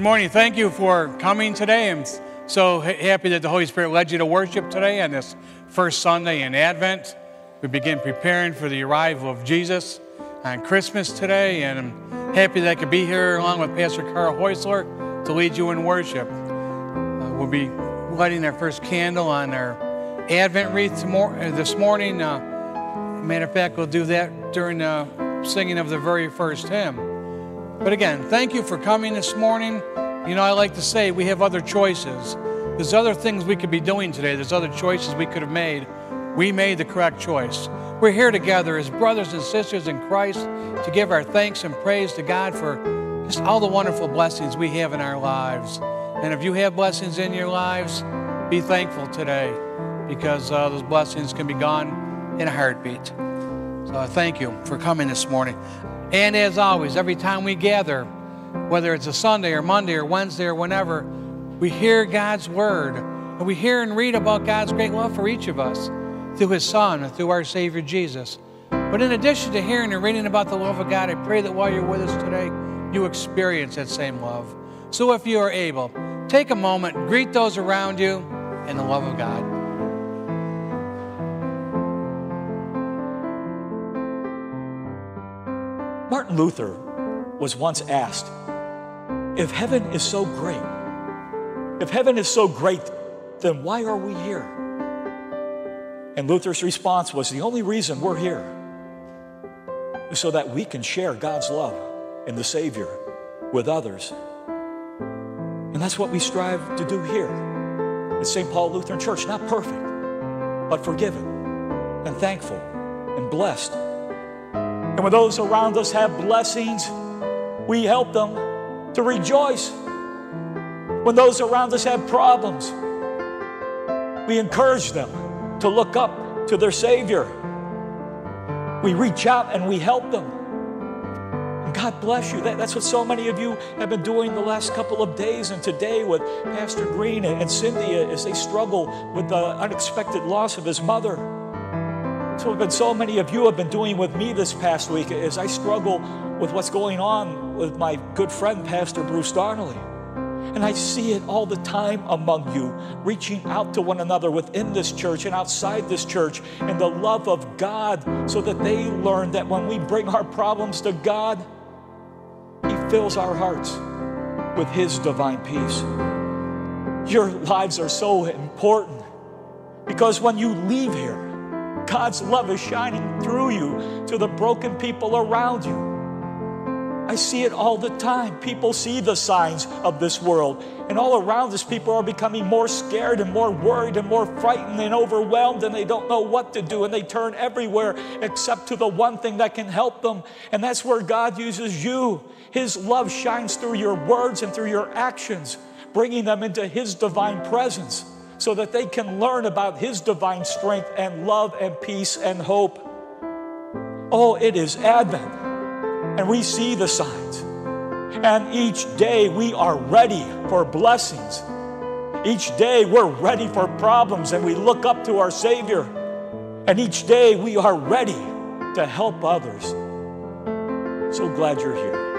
Good morning. Thank you for coming today. I'm so happy that the Holy Spirit led you to worship today on this first Sunday in Advent. We begin preparing for the arrival of Jesus on Christmas today, and I'm happy that I could be here along with Pastor Carl Heusler to lead you in worship. Uh, we'll be lighting our first candle on our Advent wreath uh, this morning. Uh, matter of fact, we'll do that during the singing of the very first hymn. But again, thank you for coming this morning. You know, I like to say we have other choices. There's other things we could be doing today, there's other choices we could have made. We made the correct choice. We're here together as brothers and sisters in Christ to give our thanks and praise to God for just all the wonderful blessings we have in our lives. And if you have blessings in your lives, be thankful today because uh, those blessings can be gone in a heartbeat. So thank you for coming this morning. And as always, every time we gather, whether it's a Sunday or Monday or Wednesday or whenever, we hear God's word and we hear and read about God's great love for each of us through his Son through our Savior Jesus. But in addition to hearing and reading about the love of God, I pray that while you're with us today, you experience that same love. So if you are able, take a moment, greet those around you in the love of God. Martin Luther was once asked if heaven is so great, if heaven is so great, then why are we here? And Luther's response was the only reason we're here is so that we can share God's love and the Savior with others. And that's what we strive to do here at St. Paul Lutheran Church. Not perfect, but forgiven and thankful and blessed and when those around us have blessings, we help them to rejoice. When those around us have problems, we encourage them to look up to their Savior. We reach out and we help them. And God bless you. That, that's what so many of you have been doing the last couple of days and today with Pastor Green and, and Cynthia as they struggle with the unexpected loss of his mother. So, what so many of you have been doing with me this past week is I struggle with what's going on with my good friend, Pastor Bruce Darnley. And I see it all the time among you, reaching out to one another within this church and outside this church in the love of God, so that they learn that when we bring our problems to God, He fills our hearts with His divine peace. Your lives are so important because when you leave here, God's love is shining through you to the broken people around you. I see it all the time. People see the signs of this world, and all around us, people are becoming more scared and more worried and more frightened and overwhelmed, and they don't know what to do, and they turn everywhere except to the one thing that can help them, and that's where God uses you. His love shines through your words and through your actions, bringing them into His divine presence so that they can learn about His divine strength and love and peace and hope. Oh, it is Advent, and we see the signs. And each day we are ready for blessings. Each day we're ready for problems and we look up to our Savior. And each day we are ready to help others. So glad you're here.